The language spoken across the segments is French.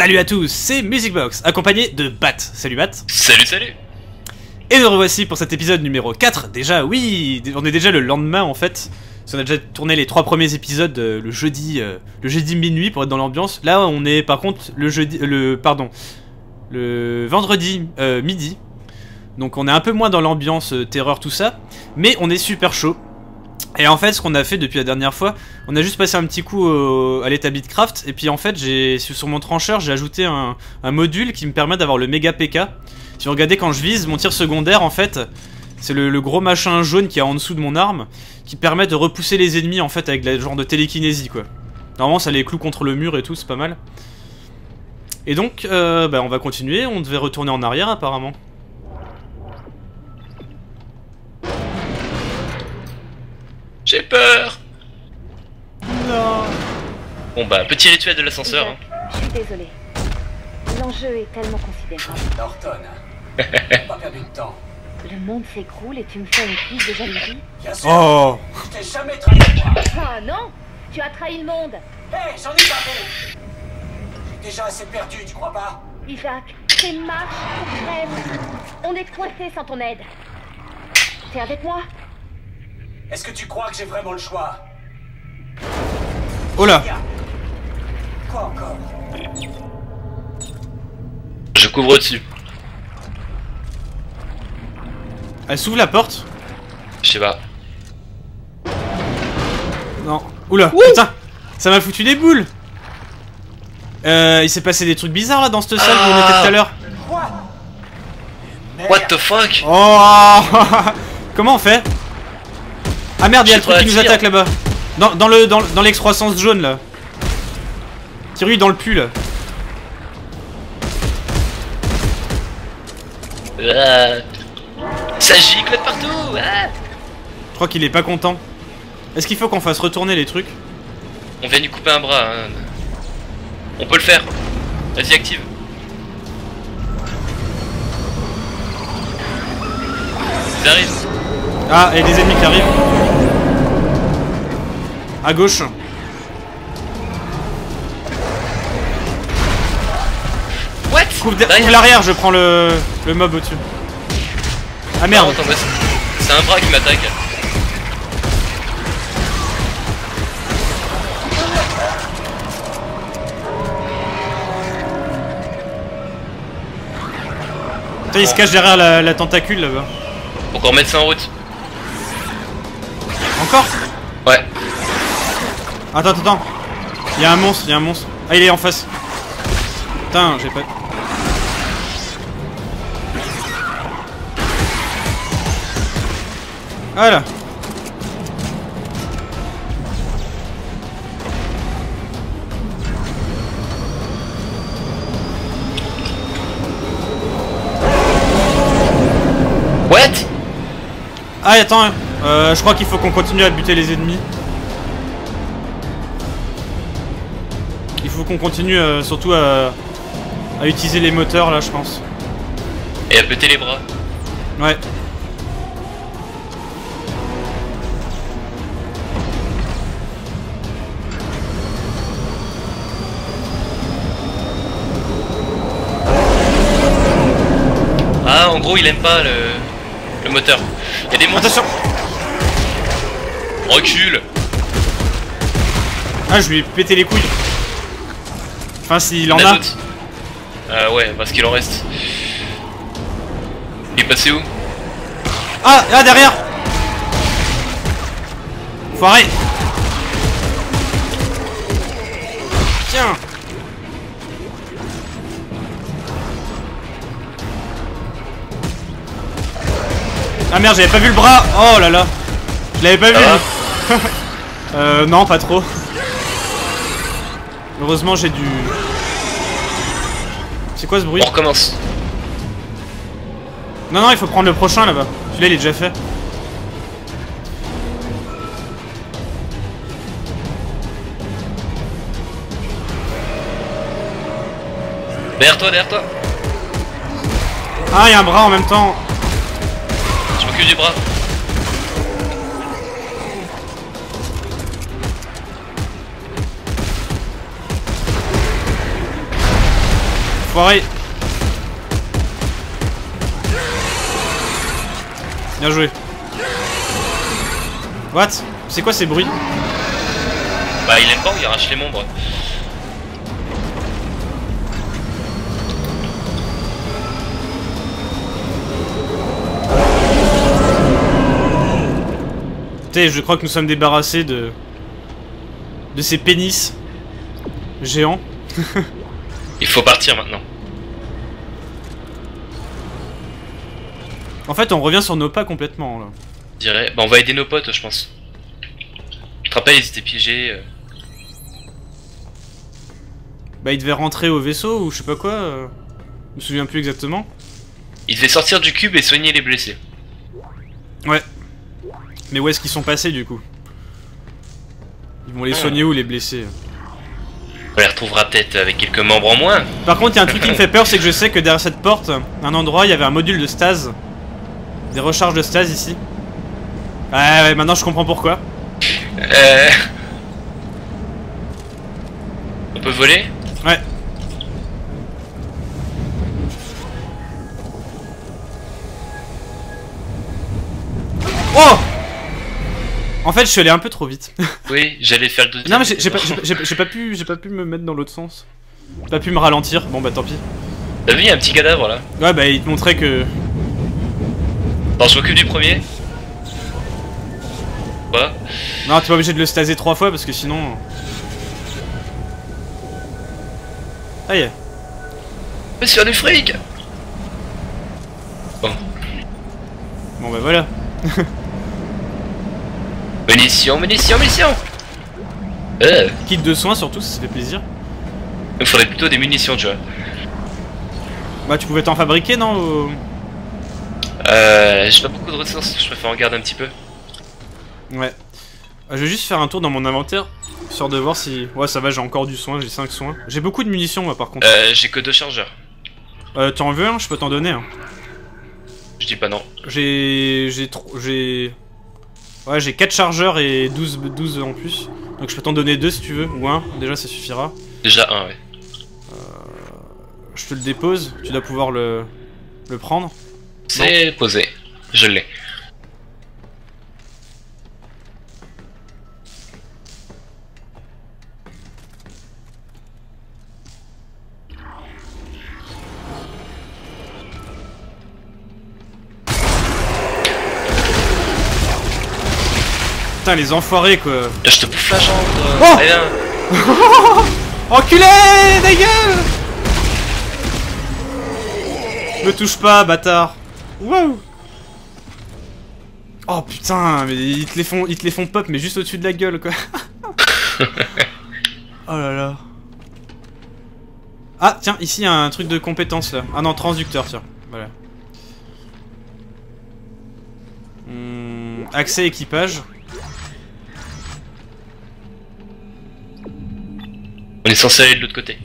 Salut à tous, c'est Musicbox, accompagné de Bat. Salut Bat. Salut, salut Et nous revoici pour cet épisode numéro 4. Déjà, oui, on est déjà le lendemain en fait. Parce qu'on a déjà tourné les trois premiers épisodes euh, le jeudi, euh, le jeudi minuit pour être dans l'ambiance. Là, on est par contre le jeudi, euh, le pardon, le vendredi midi. Donc on est un peu moins dans l'ambiance terreur tout ça, mais on est super chaud. Et en fait, ce qu'on a fait depuis la dernière fois, on a juste passé un petit coup à l'établi de craft, et puis en fait, j'ai sur mon trancheur, j'ai ajouté un, module qui me permet d'avoir le méga PK. Si vous regardez quand je vise, mon tir secondaire, en fait, c'est le, le gros machin jaune qui est en dessous de mon arme, qui permet de repousser les ennemis en fait avec la genre de télékinésie quoi. Normalement, ça les cloue contre le mur et tout, c'est pas mal. Et donc, euh, bah, on va continuer. On devait retourner en arrière apparemment. J'ai peur Non. Bon bah, petit rituel de l'ascenseur. hein. Je suis désolée. L'enjeu est tellement considérable. Norton, pas perdu de temps. Le monde s'écroule et tu me fais une crise de jalousie Bien sûr, Oh. je t'ai jamais trahi moi. Ah non Tu as trahi le monde Hé, j'en ai parlé J'ai déjà assez perdu, tu crois pas? Isaac, c'est marche ou crève On est coincés sans ton aide. T'es avec moi? Est-ce que tu crois que j'ai vraiment le choix Oh là. Quoi encore Je couvre dessus. Elle s'ouvre la porte. Je sais pas. Non. Oula. Putain. Ça m'a foutu des boules. Euh, il s'est passé des trucs bizarres là dans cette salle où on était tout à l'heure. What the fuck Oh Comment on fait Ah merde, il y a Je le truc qui nous attaque là-bas. Dans, dans le dans, dans l'excroissance jaune là. Tire-lui dans le pull. là. Ah. Ça gicle de partout ah. Je crois qu'il est pas content. Est-ce qu'il faut qu'on fasse retourner les trucs? On vient lui couper un bras. hein. On peut le faire. Vas-y, active. Ils arrivent. Ah, et des ennemis qui arrivent. À gauche. What? Couvre l'arrière, je prends le, le mob au-dessus. Ah merde. c'est un bras qui m'attaque. Putain, il se cache derrière la, la tentacule là-bas. Faut qu'on remette ça en route. Encore Ouais. Attends, attends, attends. Il y a un monstre, il y a un monstre. Ah, il est en face. Putain, j'ai pas. Voilà. What? Ah, attends, hein. Euh, je crois qu'il faut qu'on continue à buter les ennemis. Il faut qu'on continue euh, surtout à, à utiliser les moteurs là, je pense. Et à péter les bras. Ouais. Ah, en gros, il aime pas le, le moteur. Il y a des monstres. Attention Recule. Ah, je lui ai pété les couilles. Enfin, s'il en a. Ah ouais, parce qu'il en reste. Il est passé où? Ah, là derrière. Foiré. Tiens. Ah merde, j'avais pas vu le bras. Oh là là. Je l'avais pas Ça vu Euh, non, pas trop. Heureusement, j'ai du... C'est quoi ce bruit On recommence. Non, non, il faut prendre le prochain là-bas. Celui-là, il est déjà fait. Derrière toi, derrière toi. Ah, il y a un bras en même temps. Je m'occupe du bras. Enfoiré Bien joué. What? C'est quoi ces bruits? Bah il aime pas il arrache les membres. Je crois que nous sommes débarrassés de... de ces pénis géants. Il faut partir maintenant. En fait, on revient sur nos pas complètement, là. Je dirais. Bah on va aider nos potes je pense. Tu te rappelles ils étaient piégés. euh. Bah, ils devaient rentrer au vaisseau, ou je sais pas quoi. euh, Je me souviens plus exactement. Ils devaient sortir du cube et soigner les blessés. Ouais. Mais où est-ce qu'ils sont passés, du coup? Ils vont les Ah. soigner où, les blessés? On les retrouvera peut-être avec quelques membres en moins. Par contre, il y a un truc qui me fait peur, c'est que je sais que derrière cette porte, un endroit, il y avait un module de stase. Des recharges de stase ici. Ouais, ouais, maintenant je comprends pourquoi. Euh... On peut voler? Ouais. Oh En fait, je suis allé un peu trop vite. Oui, j'allais faire le deuxième. non, mais j'ai pas pu, j'ai pas pu me mettre dans l'autre sens. J'ai pas pu me ralentir. Bon bah tant pis. T'as vu, il y a un petit cadavre là. Ouais, bah il te montrait que. Bon, je m'occupe du premier. Quoi Non, t'es pas obligé de le staser trois fois parce que sinon. On peut se faire du fric Bon. Bon bah voilà. Munitions, munitions, munitions Euh, Kit de soins surtout, ça fait plaisir. il faudrait plutôt des munitions, tu vois. Bah tu pouvais t'en fabriquer non au- Euh, j'ai pas beaucoup de ressources, je préfère en garder un petit peu. Ouais. Euh, Je vais juste faire un tour dans mon inventaire, histoire de voir si... Ouais ça va, j'ai encore du soin, j'ai 5 soins. J'ai beaucoup de munitions moi par contre. Euh, j'ai que deux chargeurs. Euh, T'en veux un Je peux t'en donner un. Je dis pas non. J'ai... J'ai... tro- J'ai... Ouais j'ai 4 chargeurs et 12, 12 en plus. Donc je peux t'en donner deux si tu veux, ou un, déjà ça suffira. Déjà un, ouais. Je te le dépose, tu dois pouvoir le... le prendre. C'est posé. Je l'ai. Putain les enfoirés quoi. Là, je te bouffe la jambe, toi. Oh Allez, viens. Enculé Me touche pas, bâtard Wow Oh putain, mais ils te les font, ils te les font pop, mais juste au-dessus de la gueule, quoi. oh là là. Ah, tiens, ici, il y a un truc de compétence, là. Ah non, transducteur, tiens. Voilà. Hmm, accès équipage. On est censé aller de l'autre côté.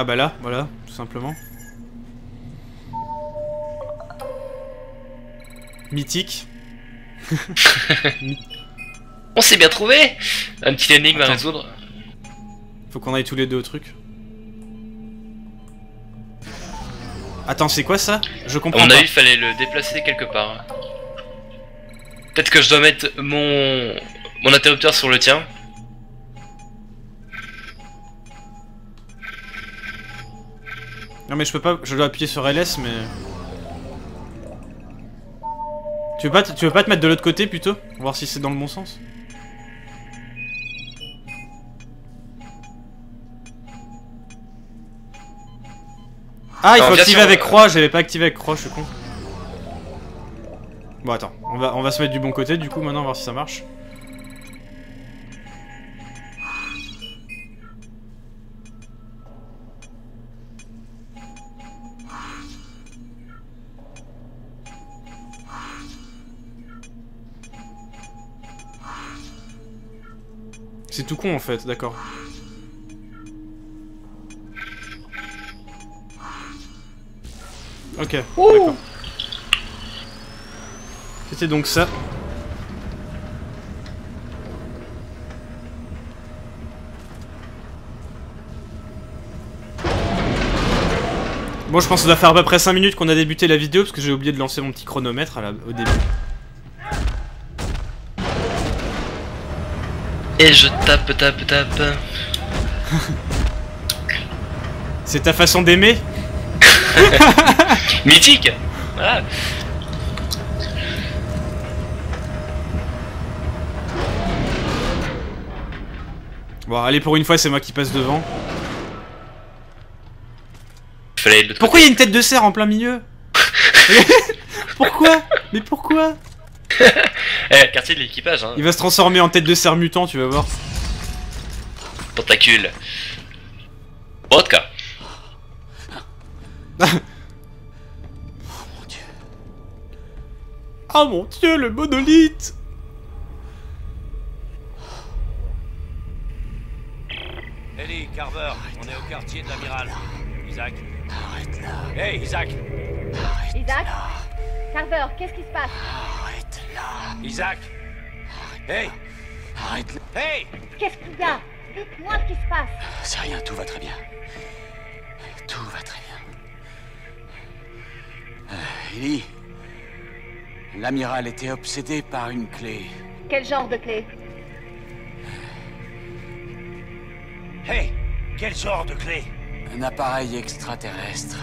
Ah bah là, voilà, tout simplement. Mythique. On s'est bien trouvé Un petit énigme à résoudre. Faut qu'on aille tous les deux au truc. Attends, c'est quoi ça? Je comprends mon pas. avis, il fallait le déplacer quelque part. Peut-être que je dois mettre mon mon interrupteur sur le tien. Non mais je peux pas, je dois appuyer sur LS mais... Tu veux pas, te- tu veux pas te mettre de l'autre côté plutôt? Voir si c'est dans le bon sens? Ah, il faut activer avec croix, j'avais pas activé avec croix, je suis con. Bon attends, on va, on va se mettre du bon côté du coup maintenant, voir si ça marche. tout con en fait, d'accord. Ok. C'était donc ça. Bon, je pense que ça doit faire à peu près 5 minutes qu'on a débuté la vidéo, parce que j'ai oublié de lancer mon petit chronomètre au début. Et je tape, tape, tape. C'est ta façon d'aimer Mythique Voilà. Bon, allez, pour une fois, c'est moi qui passe devant. Pourquoi il y a une tête de cerf en plein milieu Pourquoi? Mais pourquoi? Eh, quartier de l'équipage, hein. Il va se transformer en tête de cerf mutant, tu vas voir. Tentacule. Vodka. Oh mon dieu, le monolithe Ellie, Carver, on est au quartier de l'amiral. Isaac. Arrête là. Hey, Isaac. Isaac Carver, qu'est-ce qui se passe Isaac. Hey. Arrête là. Hey. Qu'est-ce qu'il y a Dites-moi ce qui se passe. C'est rien, tout va très bien. Tout va très bien. Euh, Ellie. L'amiral était obsédé par une clé. Quel genre de clé Hey. Quel genre de clé Un appareil extraterrestre.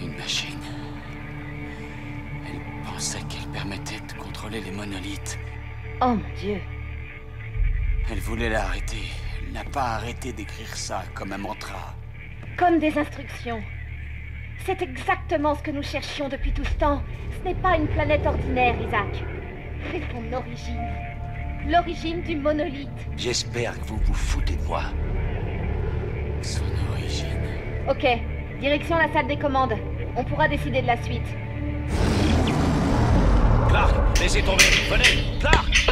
Une machine. Les monolithes. Oh mon dieu. Elle voulait l'arrêter. Elle n'a pas arrêté d'écrire ça comme un mantra. Comme des instructions. C'est exactement ce que nous cherchions depuis tout ce temps. Ce n'est pas une planète ordinaire, Isaac. C'est son origine. L'origine du monolithe. J'espère que vous vous foutez de moi. Son origine. Ok, direction la salle des commandes. On pourra décider de la suite. Clark, laissez tomber. Venez, Clark.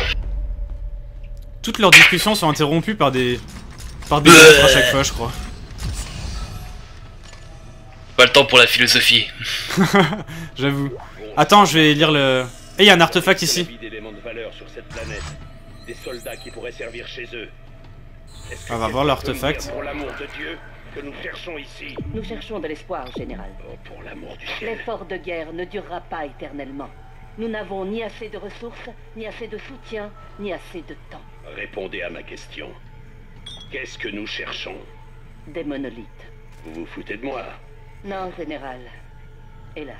Toutes leurs discussions sont interrompues par des... par des lettres à chaque fois, je crois. Pas le temps pour la philosophie. J'avoue. Attends, je vais lire le... Eh, il y a un artefact ici. Des soldats qui pourraient servir chez eux. On va voir l'artefact. Pour l'amour de Dieu, que nous cherchons ici. Nous cherchons de l'espoir, général. Oh, pour l'amour du ciel. L'effort de guerre ne durera pas éternellement. Nous n'avons ni assez de ressources, ni assez de soutien, ni assez de temps. Répondez à ma question. Qu'est-ce que nous cherchons? Des monolithes. Vous vous foutez de moi Non, général. Hélas.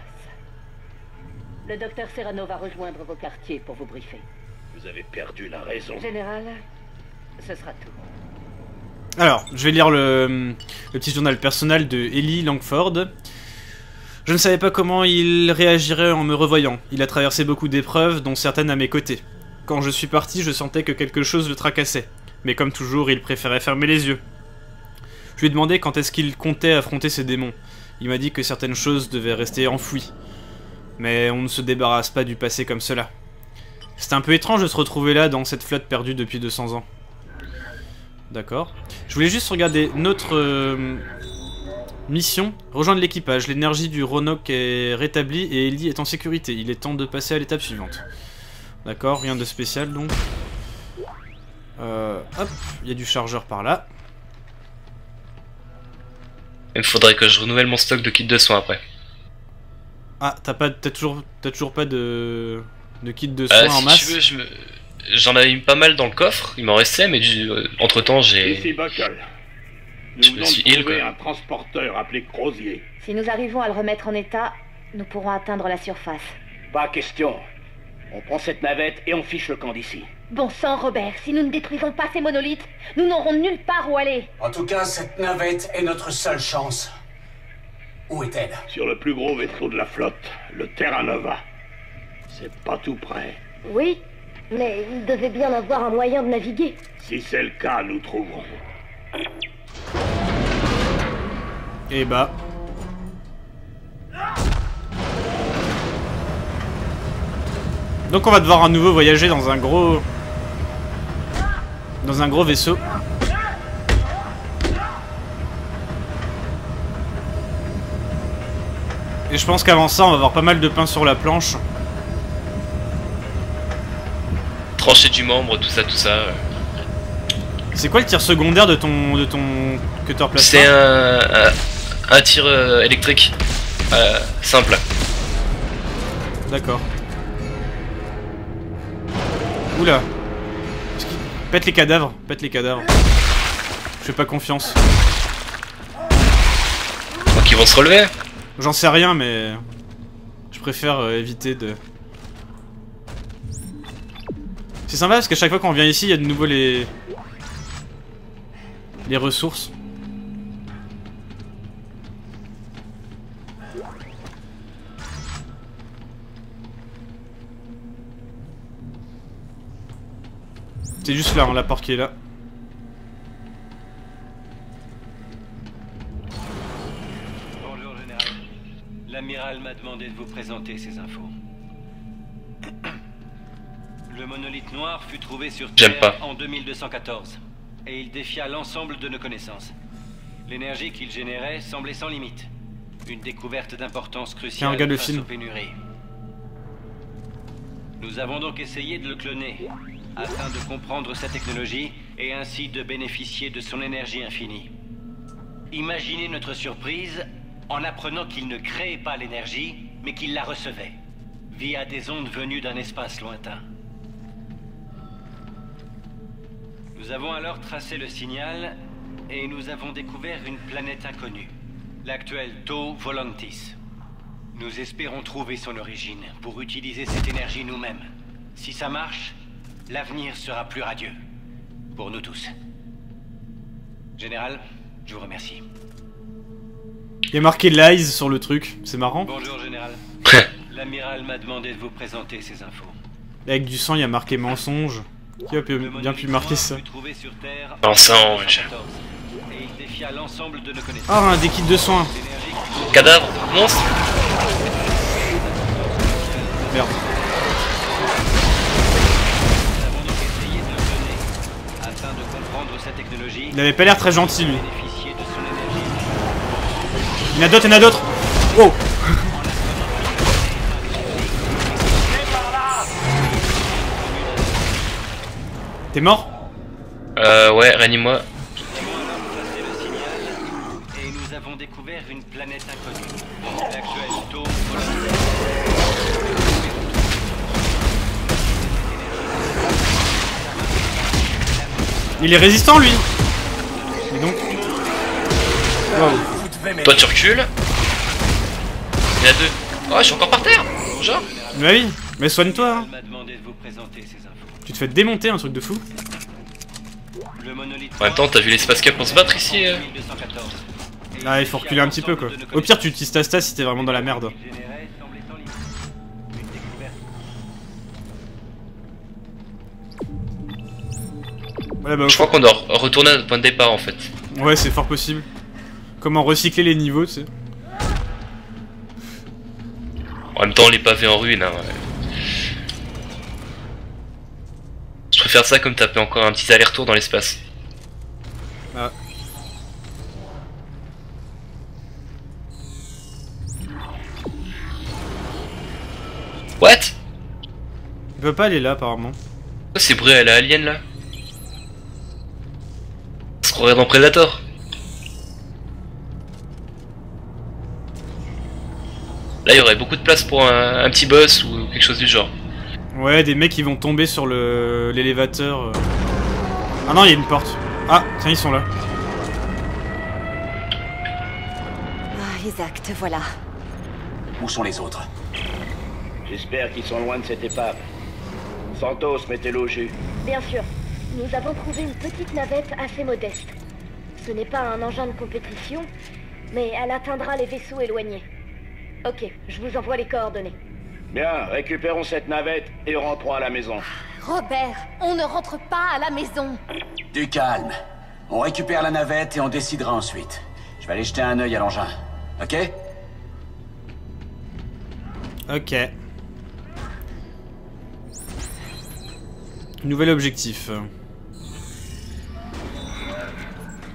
Le docteur Serrano va rejoindre vos quartiers pour vous briefer. Vous avez perdu la raison. Général, ce sera tout. Alors, je vais lire le, le petit journal personnel de Ellie Langford. Je ne savais pas comment il réagirait en me revoyant. Il a traversé beaucoup d'épreuves, dont certaines à mes côtés. Quand je suis parti, je sentais que quelque chose le tracassait. Mais comme toujours, il préférait fermer les yeux. Je lui ai demandé quand est-ce qu'il comptait affronter ces démons. Il m'a dit que certaines choses devaient rester enfouies. Mais on ne se débarrasse pas du passé comme cela. C'est un peu étrange de se retrouver là, dans cette flotte perdue depuis 200 ans. D'accord. Je voulais juste regarder notre euh, mission. Rejoindre l'équipage. L'énergie du Roanoke est rétablie et Ellie est en sécurité. Il est temps de passer à l'étape suivante. D'accord, rien de spécial donc. Euh, hop, il y a du chargeur par là. Il me faudrait que je renouvelle mon stock de kits de soins après. Ah, t'as pas, t'as toujours, t'as toujours pas de, de kit de soins Euh, en si masse. tu veux, je me... J'en avais pas mal dans le coffre, il m'en restait, mais entre temps j'ai. Nous venons de heal, trouver quoi. un transporteur appelé Crozier. Si nous arrivons à le remettre en état, nous pourrons atteindre la surface. Pas question. On prend cette navette et on fiche le camp d'ici. Bon sang, Robert, si nous ne détruisons pas ces monolithes, nous n'aurons nulle part où aller. En tout cas, cette navette est notre seule chance. Où est-elle? Sur le plus gros vaisseau de la flotte, le Terra Nova. C'est pas tout près. Oui, mais il devait bien avoir un moyen de naviguer. Si c'est le cas, nous trouverons. Et bah. Donc on va devoir à nouveau voyager dans un gros... Dans un gros vaisseau. Et je pense qu'avant ça, on va avoir pas mal de pain sur la planche. Trancher du membre, tout ça, tout ça. euh. C'est quoi le tir secondaire de ton de ton cutter plasma? C'est un, un, un tir euh, électrique. Euh, simple. D'accord. Oula. Pète les cadavres, pète les cadavres. Je fais pas confiance. Donc ils vont se relever? J'en sais rien, mais je préfère euh, éviter de. C'est sympa parce qu'à chaque fois qu'on vient ici, il y a de nouveau les les ressources. C'est juste là, hein, la porte qui est là. Bonjour, Général. L'amiral m'a demandé de vous présenter ces infos. Le monolithe noir fut trouvé sur Terre pas. en 2214, et il défia l'ensemble de nos connaissances. L'énergie qu'il générait semblait sans limite. Une découverte d'importance cruciale regarde le face film. aux pénuries. Nous avons donc essayé de le cloner, afin de comprendre sa technologie et ainsi de bénéficier de son énergie infinie. Imaginez notre surprise en apprenant qu'il ne créait pas l'énergie, mais qu'il la recevait, via des ondes venues d'un espace lointain. Nous avons alors tracé le signal et nous avons découvert une planète inconnue, l'actuelle Tau Volantis. Nous espérons trouver son origine pour utiliser cette énergie nous-mêmes. Si ça marche, l'avenir sera plus radieux. Pour nous tous. Général, je vous remercie. Il y a marqué Lies sur le truc, c'est marrant. Bonjour, Général. L'amiral m'a demandé de vous présenter ces infos. Avec du sang, il y a marqué mensonge. Qui a pu- bien pu marquer ça fut trouvé sur Terre En en sang, ouais. 1914, Et il défia l'ensemble de nos connaissances. Ah, un des kits de soins. Cadavre, monstre. Il avait pas l'air très gentil, lui. Il y en a d'autres, il y en a d'autres. Oh T'es mort Euh, ouais, réanime-moi. Il est résistant, lui donc Waouh. Toi tu recules. Il y a deux. Oh, je suis encore par terre. Bonjour. Bah oui, mais soigne-toi, hein. Tu te fais démonter, un truc de fou. Le monolithe En même temps, t'as vu l'espace qu'il y a pour se battre ici euh 1214. Et Ah, il faut reculer un petit peu, quoi. Au pire, tu utilises ta stas si t'es vraiment dans la merde. Ouais, bah, Je crois qu'on doit retourner à notre point de départ en fait. ouais, c'est fort possible. Comment recycler les niveaux, tu sais. En même temps, les pavés en ruine. Hein, ouais. Je préfère ça comme taper encore un petit aller-retour dans l'espace. Ah. What? Il peut pas aller là, apparemment. C'est bruit à la alien là? Se croirait dans Predator. Là, il y aurait beaucoup de place pour un, un petit boss ou quelque chose du genre. Ouais, des mecs qui vont tomber sur le l'élévateur. euh. Ah non, il y a une porte. Ah, tiens, ils sont là. Ah, Isaac, te voilà. Où sont les autres? J'espère qu'ils sont loin de cette épave. Santos, mettez-le au jus. Bien sûr, nous avons trouvé une petite navette assez modeste. Ce n'est pas un engin de compétition, mais elle atteindra les vaisseaux éloignés. Ok, je vous envoie les coordonnées. Bien, récupérons cette navette et rentrons à la maison. Robert, on ne rentre pas à la maison. Du calme. On récupère la navette et on décidera ensuite. Je vais aller jeter un œil à l'engin. Ok? Ok. Nouvel objectif.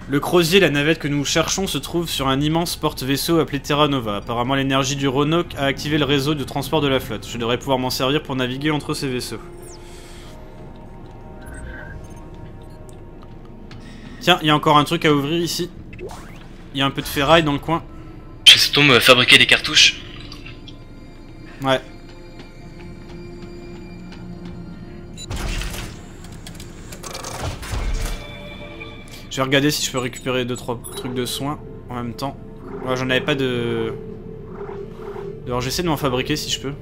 Le Crozier, la navette que nous cherchons, se trouve sur un immense porte-vaisseau appelé Terra Nova. Apparemment, l'énergie du Roanoke a activé le réseau de transport de la flotte. Je devrais pouvoir m'en servir pour naviguer entre ces vaisseaux. Tiens, il y a encore un truc à ouvrir ici. Il y a un peu de ferraille dans le coin. tombe euh, fabriquer des cartouches? Ouais. Je vais regarder si je peux récupérer 2-3 trucs de soins en même temps. Ouais, j'en avais pas de... Alors j'essaie de m'en fabriquer si je peux.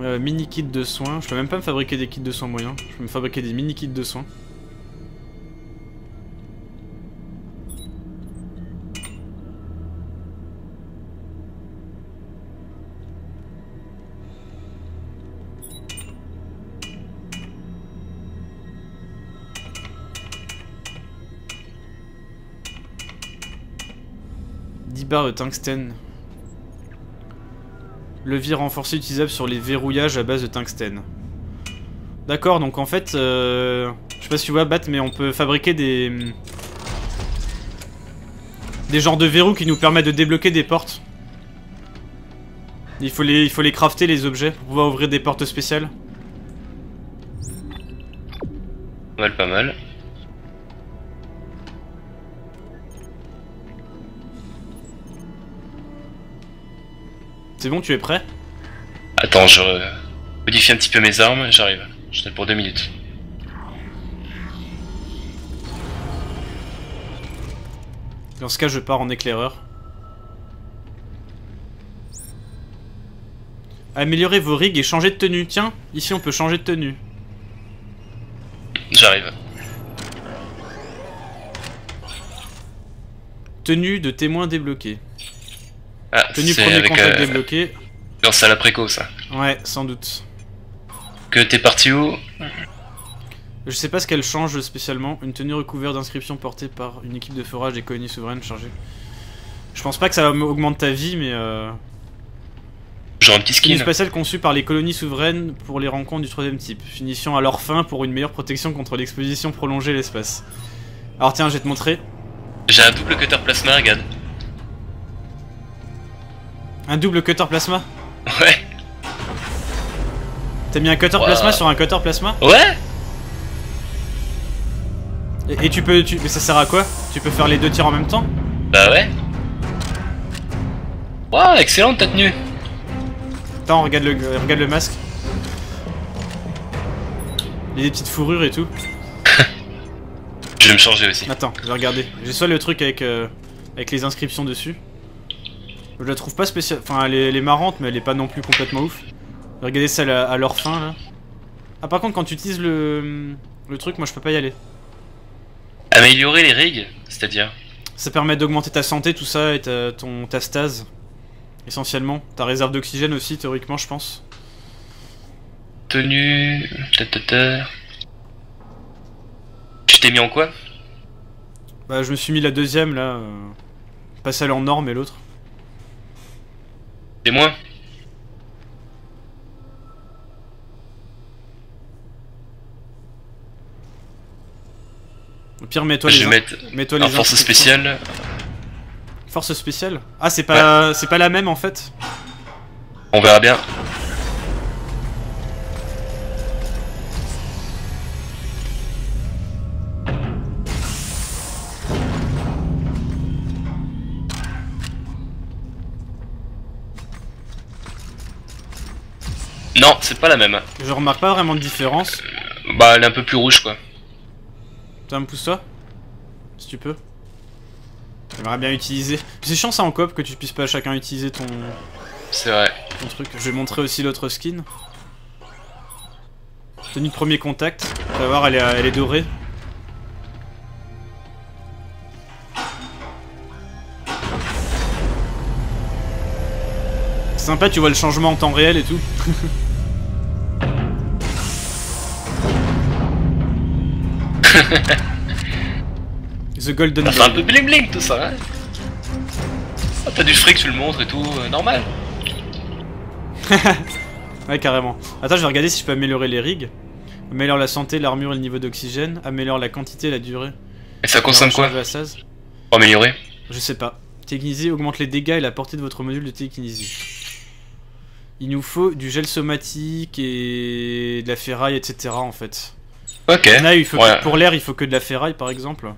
Euh, mini kit de soins. Je peux même pas me fabriquer des kits de soins moyens. Je peux me fabriquer des mini kits de soins. barres de tungstène. Levier renforcé utilisable sur les verrouillages à base de tungstène. D'accord, donc en fait, euh, je sais pas si tu vois, Bat, mais on peut fabriquer des... Des genres de verrous qui nous permettent de débloquer des portes. Il faut les, il faut les crafter, les objets, pour pouvoir ouvrir des portes spéciales. Pas mal, pas mal. C'est bon, tu es prêt? Attends, je modifie un petit peu mes armes, j'arrive. Je t'ai pour deux minutes. Dans ce cas, je pars en éclaireur. Améliorer vos rigs et changer de tenue. Tiens, ici on peut changer de tenue. J'arrive. Tenue de témoin débloquée. Ah, Tenue c'est premier contact euh, débloqué. Lance à la préco, ça. Ouais, sans doute. Que t'es parti où? Je sais pas ce qu'elle change spécialement. Une tenue recouverte d'inscriptions portée par une équipe de forage des colonies souveraines chargée. Je pense pas que ça va augmenter ta vie, mais euh... Genre un petit skin. spatiale conçue par les colonies souveraines pour les rencontres du troisième type, finissant à leur fin pour une meilleure protection contre l'exposition prolongée l'espace. Alors tiens, je vais te montrer. J'ai un double cutter plasma, regarde. Un double cutter plasma. Ouais. T'as mis un cutter plasma sur un cutter plasma Ouais et, et tu peux... Tu... Mais ça sert à quoi? Tu peux faire les deux tirs en même temps? Bah ouais. Waouh, excellente ta tenue. Attends, regarde le, regarde le masque. Il y a des petites fourrures et tout. Je vais me changer aussi. Attends, je vais regarder. J'ai soit le truc avec, euh, avec les inscriptions dessus. Je la trouve pas spéciale. Enfin, elle est, elle est marrante, mais elle est pas non plus complètement ouf. Regardez celle à, à leur fin là. Ah, par contre, quand tu utilises le, le truc, moi je peux pas y aller. Améliorer les rigs, c'est-à-dire Ça permet d'augmenter ta santé, tout ça, et ta, ton, ta stase. Essentiellement. Ta réserve d'oxygène aussi, théoriquement, je pense. tenue. ta, ta, ta. Tu t'es mis en quoi? Bah, je me suis mis la deuxième là. euh, Pas celle en or, mais l'autre. C'est moins Au pire, mets-toi Je les vais in- mettre mets-toi un les force spéciale. Force spéciale Ah, c'est pas, c'est pas la même en fait On verra bien. Non, c'est pas la même. Je remarque pas vraiment de différence. Bah, elle est un peu plus rouge quoi. Tiens, pousse-toi. Si tu peux. J'aimerais bien utiliser. C'est chiant ça en coop que tu puisses pas chacun utiliser ton, C'est vrai. ton truc. Je vais montrer aussi l'autre skin. Tenue de premier contact. Tu vas voir, elle est, elle est dorée. C'est sympa, tu vois le changement en temps réel et tout. The Golden Ça fait un peu bling bling tout ça, hein Ah, T'as du fric, tu le montres et tout, euh, normal. Ouais, carrément. Attends, je vais regarder si je peux améliorer les rigs. Améliore la santé, l'armure et le niveau d'oxygène. Améliore la quantité et la durée. Et ça consomme quoi. Pour améliorer Je sais pas. Télékinésie augmente les dégâts et la portée de votre module de télékinésie. Il nous faut du gel somatique et de la ferraille, etc. en fait. Ok. Il faut que- pour l'air, il faut que de la ferraille par exemple.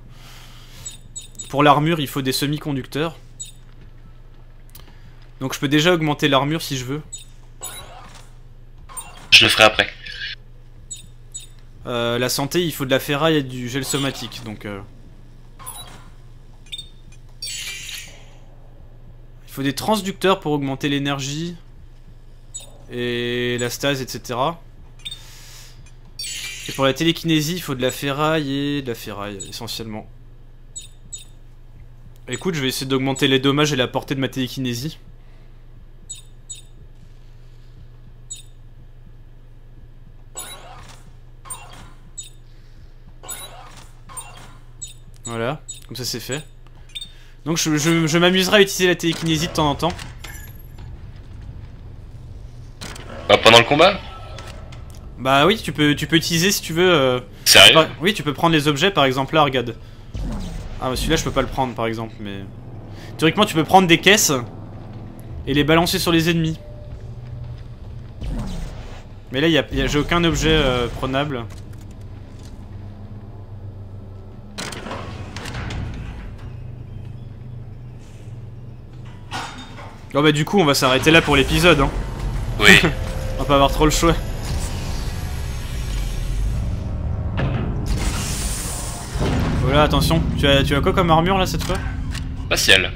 Pour l'armure, il faut des semi-conducteurs. Donc je peux déjà augmenter l'armure si je veux. Je le ferai après. Euh, la santé, il faut de la ferraille et du gel somatique. Donc. euh, Il faut des transducteurs pour augmenter l'énergie. Et la stase, etc. Et pour la télékinésie, il faut de la ferraille et de la ferraille, essentiellement. Écoute, je vais essayer d'augmenter les dommages et la portée de ma télékinésie. Voilà, comme ça c'est fait. Donc je, je- je m'amuserai à utiliser la télékinésie de temps en temps. Bah, pendant le combat Bah oui, tu peux, tu peux utiliser si tu veux. euh, Sérieux par- Oui, tu peux prendre les objets, par exemple là, regarde. Ah, bah, celui-là je peux pas le prendre par exemple, mais. Théoriquement, tu peux prendre des caisses et les balancer sur les ennemis. Mais là, y a, y a- j'ai aucun objet euh, prenable. Oh bah du coup on va s'arrêter là pour l'épisode hein. Oui. On va pas avoir trop le choix. Attention, tu as, tu as quoi comme armure là cette fois Spatial.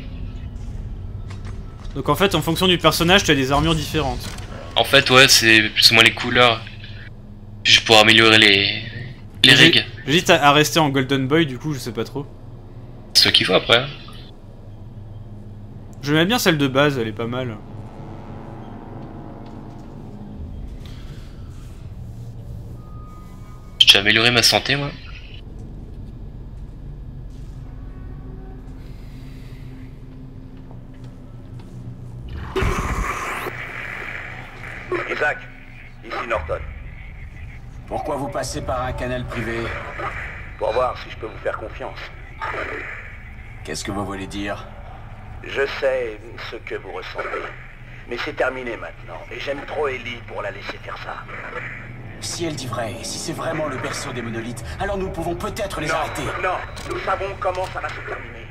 Donc en fait en fonction du personnage tu as des armures différentes. En fait, ouais, c'est plus ou moins les couleurs. Juste pour améliorer les. les rigs. J'hésite à, à rester en Golden Boy du coup je sais pas trop. C'est ce qu'il faut après. Je mets bien celle de base, elle est pas mal. J'ai amélioré ma santé, moi. Isaac, ici Norton. Passez par un canal privé Pour voir si je peux vous faire confiance. Qu'est-ce que vous voulez dire? Je sais ce que vous ressentez. Mais c'est terminé maintenant. Et j'aime trop Ellie pour la laisser faire ça. Si elle dit vrai, si c'est vraiment le berceau des monolithes, alors nous pouvons peut-être les non, arrêter. non, nous savons comment ça va se terminer.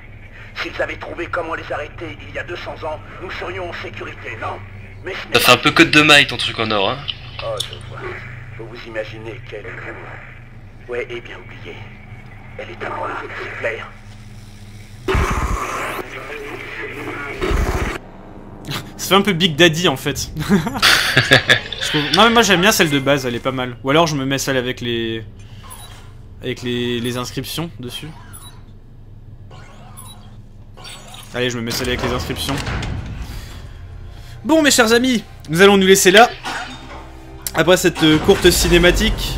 S'ils avaient trouvé comment les arrêter il y a 200 ans, nous serions en sécurité, non? Mais ce Ça n'est fait un peu code de maille ton truc en or, hein. Oh, je vois. Faut vous imaginer quel goût. Ouais, et bien oublié. Elle est à moi, c'est clair. Ça fait un peu Big Daddy en fait. Je trouve- Non mais moi j'aime bien celle de base, elle est pas mal. Ou alors je me mets celle avec les... Avec les, les inscriptions dessus. Allez, je me mets celle avec les inscriptions. Bon mes chers amis, nous allons nous laisser là. Après cette euh, courte cinématique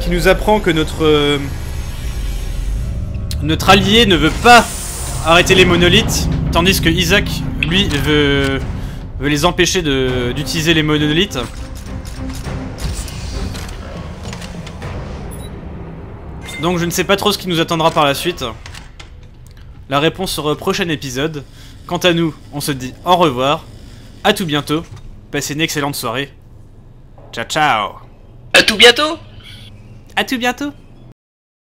qui nous apprend que notre... euh, Notre allié ne veut pas arrêter les monolithes, tandis que Isaac, lui, veut, veut les empêcher d'utiliser les monolithes. Donc je ne sais pas trop ce qui nous attendra par la suite. La réponse sera au prochain épisode. Quant à nous, on se dit au revoir. À tout bientôt. Passez une excellente soirée. Ciao ciao. À tout bientôt À tout bientôt.